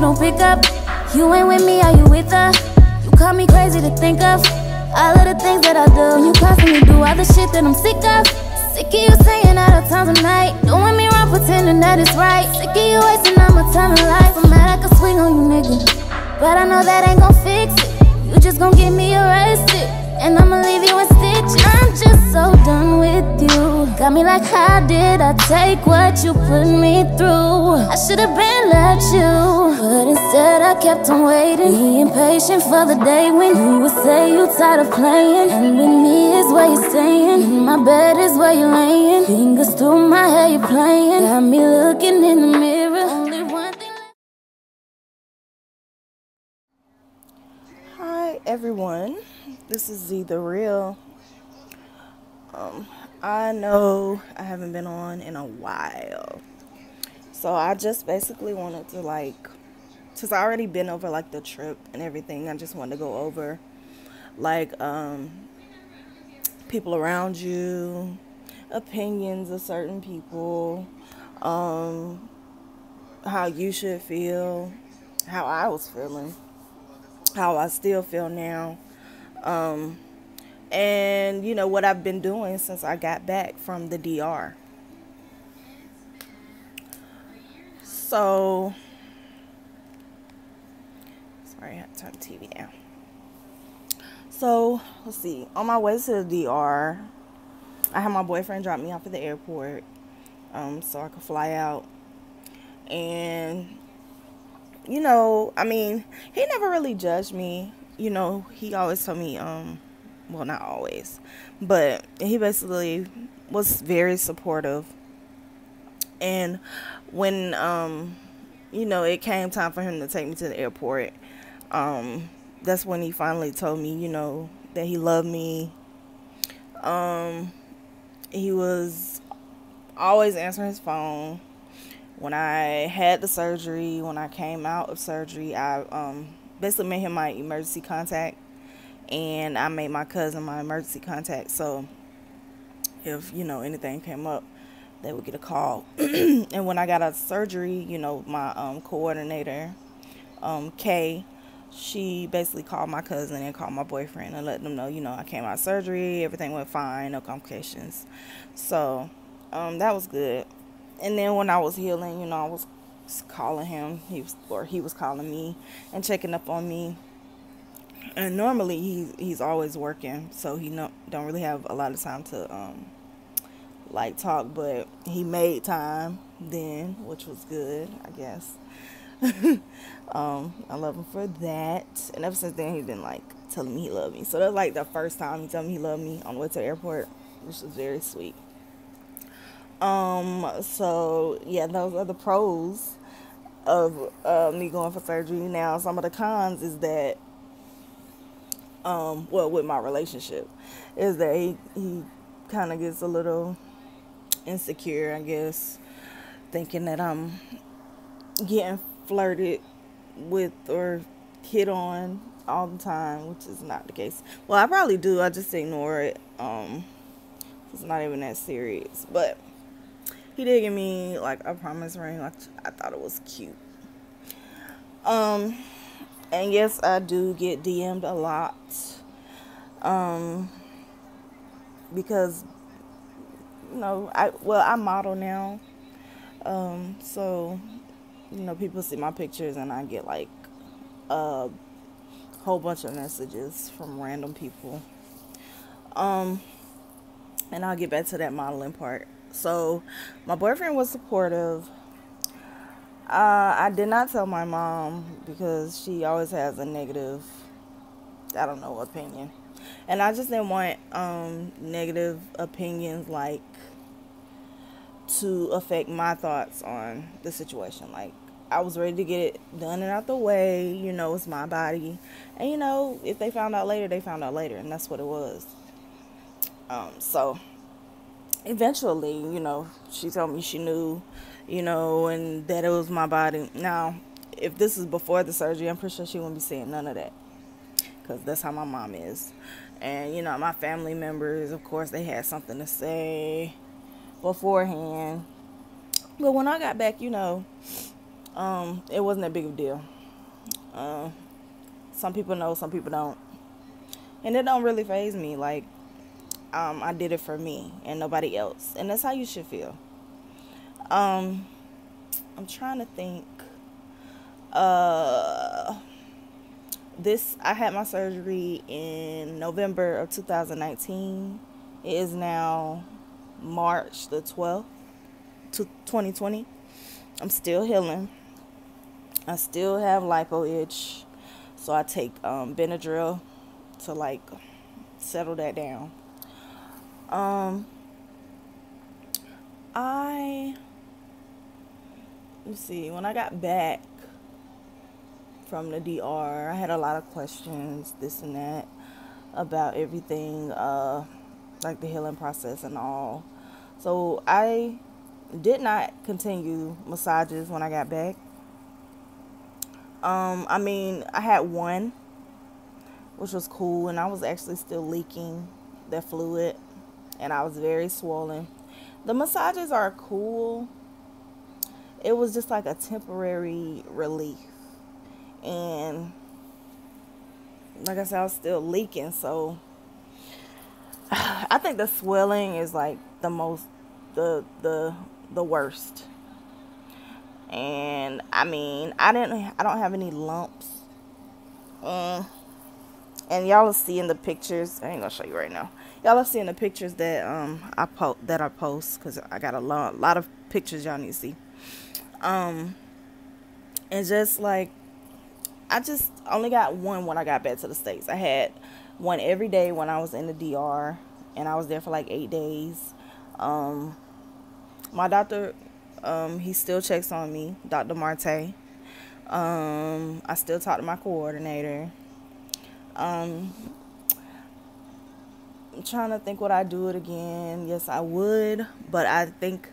You don't pick up. You ain't with me, are you with her? You call me crazy to think of. All of the things that I do. When you constantly do all the shit that I'm sick of. Sick of you saying all the times of night. Doing me wrong, pretending that it's right. Sick of you wasting all my time in life. I'm mad I can swing on you, nigga. But I know that ain't gon' fix it. You just gon' get me arrested. And I'ma leave you in stitches. I'm just so done with you. Got me like, how did I take what you put me through? I should've been let you. But instead, I kept on waiting. Being patient for the day when you would say you tired of playing. And with me is where you're staying. In my bed is where you're laying. Fingers through my hair, you're playing. Got me looking in the mirror. Hi everyone, this is Z the Real. Um, I know I haven't been on in a while, so I just basically wanted to like, since I already been over like the trip and everything, I just wanted to go over like um people around you, opinions of certain people, um, how you should feel, how I was feeling how I still feel now. Um, and you know what I've been doing since I got back from the DR. So, sorry, I had to turn the TV down. So, let's see. On my way to the DR, I had my boyfriend drop me off at the airport um, so I could fly out. And you know, I mean, he never really judged me. You know, he always told me, um, well, not always, but he basically was very supportive. And when, um, you know, it came time for him to take me to the airport, um, that's when he finally told me, you know, that he loved me. Um, he was always answering his phone when I had the surgery, when I came out of surgery, I um, basically made him my emergency contact, and I made my cousin my emergency contact. So if you know anything came up, they would get a call. and when I got out of surgery, you know my um, coordinator, um, Kay, she basically called my cousin and called my boyfriend and let them know, you know, I came out of surgery, everything went fine, no complications. So um, that was good and then when I was healing, you know, I was calling him. He was, or he was calling me and checking up on me. And normally he he's always working, so he no, don't really have a lot of time to um like talk. But he made time then, which was good, I guess. um, I love him for that. And ever since then, he's been like telling me he loved me. So that's like the first time he told me he loved me on the way to the airport, which was very sweet. Um, so yeah, those are the pros of uh, me going for surgery. Now, some of the cons is that, um, well, with my relationship, is that he he kind of gets a little insecure, I guess, thinking that I'm getting flirted with or hit on all the time, which is not the case. Well, I probably do. I just ignore it. Um, it's not even that serious, but he did give me like a promise ring. I thought it was cute. Um, and yes, I do get DM'd a lot. Um, because you know, I well, I model now. Um, so you know, people see my pictures and I get like a whole bunch of messages from random people. Um, and I'll get back to that modeling part. So my boyfriend was supportive. Uh, I did not tell my mom because she always has a negative, I don't know, opinion. And I just didn't want um, negative opinions like to affect my thoughts on the situation. Like I was ready to get it done and out the way. You know, it's my body. And you know, if they found out later, they found out later, and that's what it was. Um, so eventually, you know, she told me she knew, you know, and that it was my body. Now, if this is before the surgery, I'm pretty sure she wouldn't be saying none of that. Because that's how my mom is. And, you know, my family members, of course, they had something to say beforehand. But when I got back, you know, Um, it wasn't that big of a deal. Uh, some people know, some people don't, and it don't really phase me. Like, um, I did it for me and nobody else, and that's how you should feel. Um, I'm trying to think. Uh, this I had my surgery in November of 2019. It is now March the 12th, to 2020. I'm still healing. I still have lipo itch, so I take um, Benadryl to like settle that down. Um, I let's see when I got back from the DR, I had a lot of questions, this and that, about everything, uh, like the healing process and all. So I did not continue massages when I got back. Um, I mean, I had one, which was cool, and I was actually still leaking that fluid, and I was very swollen. The massages are cool. It was just like a temporary relief. And like I said, I was still leaking, so I think the swelling is like the most the the the worst. And I mean, I didn't I don't have any lumps. Uh, and y'all will see in the pictures. I ain't gonna show you right now. Y'all will see in the pictures that um I po that I post because I got a lot a lot of pictures y'all need to see. Um, and just like I just only got one when I got back to the states. I had one every day when I was in the DR, and I was there for like eight days. Um, my doctor, um, he still checks on me, Dr. Marte. Um, I still talk to my coordinator. Um, I'm trying to think would I do it again? Yes, I would, but I think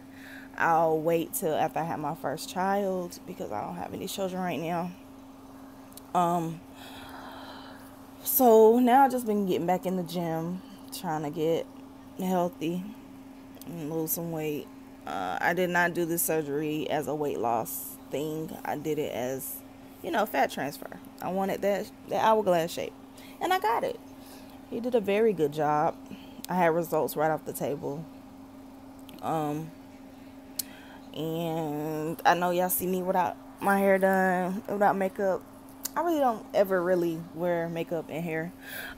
I'll wait till after I have my first child because I don't have any children right now. Um, so now I've just been getting back in the gym, trying to get healthy and lose some weight. Uh, I did not do this surgery as a weight loss thing. I did it as, you know, fat transfer. I wanted that that hourglass shape, and I got it. He did a very good job. I had results right off the table. Um, and I know y'all see me without my hair done, without makeup. I really don't ever really wear makeup and hair,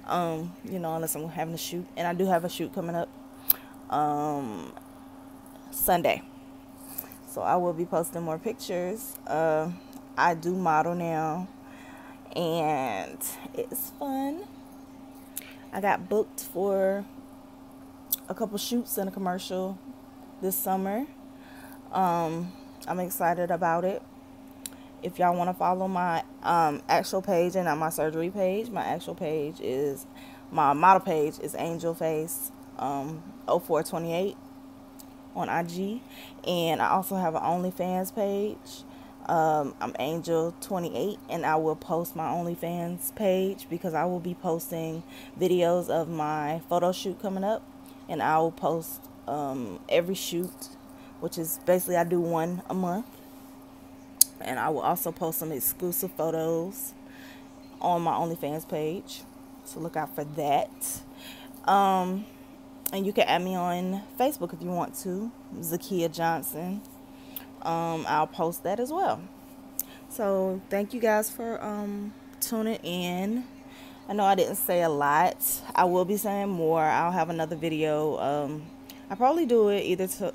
um, you know, unless I'm having a shoot. And I do have a shoot coming up. Um, Sunday. So I will be posting more pictures. Uh, I do model now, and it's fun. I got booked for a couple shoots and a commercial this summer. Um, I'm excited about it. If y'all want to follow my um, actual page and not my surgery page, my actual page is my model page is Angel Face um, 0428 on IG, and I also have an OnlyFans page. Um, I'm Angel28, and I will post my OnlyFans page because I will be posting videos of my photo shoot coming up, and I will post um, every shoot, which is basically I do one a month, and I will also post some exclusive photos on my OnlyFans page, so look out for that. Um, and you can add me on Facebook if you want to, Zakiyyah Johnson. Um, I'll post that as well. So thank you guys for um, tuning in. I know I didn't say a lot. I will be saying more. I'll have another video. Um, I probably do it either to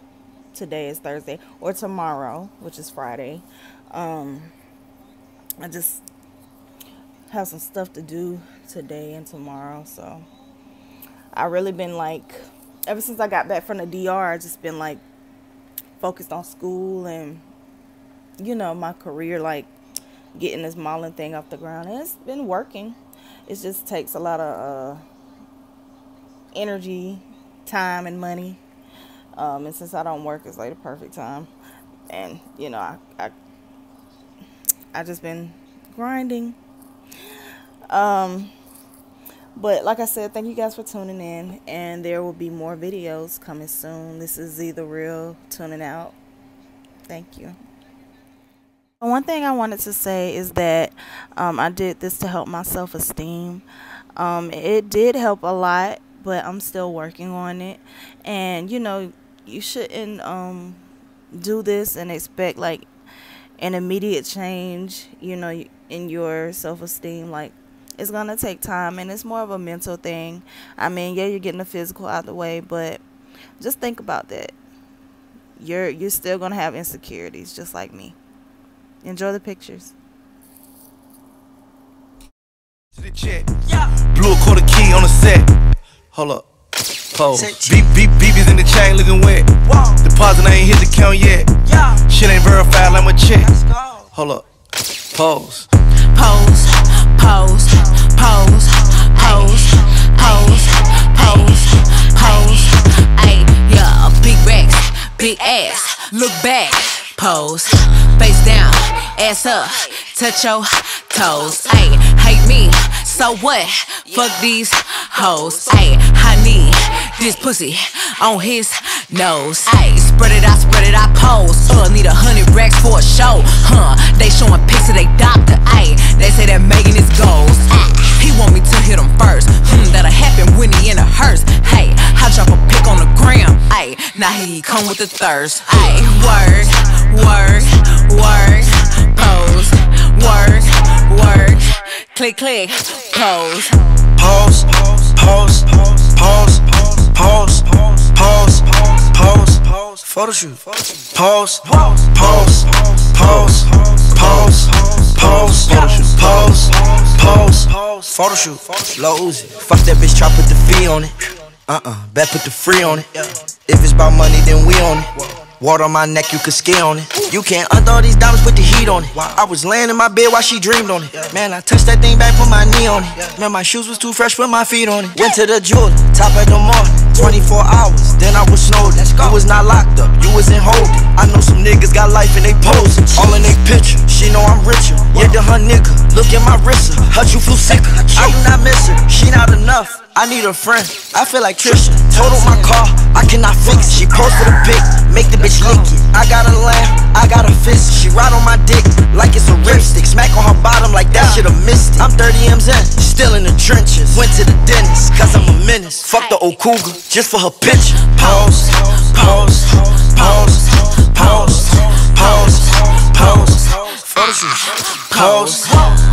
today is Thursday or tomorrow, which is Friday. Um, I just have some stuff to do today and tomorrow, so I really been like, ever since I got back from the DR, I just been like focused on school and, you know, my career, like getting this modeling thing off the ground. And it's been working. It just takes a lot of uh, energy, time, and money. Um, and since I don't work, it's like the perfect time. And, you know, I, I, I just been grinding. Um, but like I said, thank you guys for tuning in, and there will be more videos coming soon. This is Z the Real tuning out. Thank you. One thing I wanted to say is that um, I did this to help my self esteem. Um, it did help a lot, but I'm still working on it. And you know, you shouldn't um, do this and expect like an immediate change. You know, in your self esteem. Like it's gonna take time, and it's more of a mental thing. I mean, yeah, you're getting the physical out the way, but just think about that. You're you're still gonna have insecurities, just like me. Enjoy the pictures. Blew a quarter key on the set. Hold up. Pose. Beep, beep, BB's in the chain looking wet. Deposit, I ain't hit the count yet. Shit ain't verified like my check. Hold up. Pose. Pose, pose, pose, pose, pose, pose, pose. Ayy, yeah, big racks, big ass. Look back, pose, face down, ass up, touch your toes. Ayy, hate me, so what? Fuck these hoes. Ayy, I need this pussy on his nose. Ayy, spread it out, spread it out, pose. Uh, need a hundred racks for a show. Huh, they showing pics of they doctor. Ayy, they say that Megan is goals. He want me to hit him first. Hmm, that'll happen when he in a hearse. Hey, I drop a pic on the gram. Ayy, now he come with the thirst. Ayy, work, work, work, pose, work, work, click, click, pose. Pause, pause, pause, pause, pause, pause, pause, photo shoot, pause, pause, pause, pause, pause, pause, photo shoot, pause, pause, pause, photo shoot, low Uzi, fuck that bitch, try put the fee on it, uh-uh, bet put the free on it, if it's about money, then we on it. Water on my neck, you could ski on it. You can't under all these diamonds, put the heat on it. I was laying in my bed while she dreamed on it. Man, I touched that thing back, put my knee on it. Man, my shoes was too fresh, put my feet on it. Went to the jeweler, top of the morning. 24 hours. Then I was snowed. You was not locked up, you was in holding. I know some niggas got life and they posing. All in they picture, she know I'm richer. Yeah, the her nigga, look at my wrist. Her you flew sicker. I do not miss her, she not enough. I need a friend. I feel like Trisha. Total my car, I cannot fix it. She post for the pic, make the bitch lick it. I got a lamb, I got a fist. She ride on my dick like it's a ripstick. Smack on her bottom like that should've missed it. I'm 30 M's in, still in the trenches. Went to the dentist, Fuck the old cougar, just for her picture. Pose, pose, pose, pose, pose, pose, photo shoot. Pose,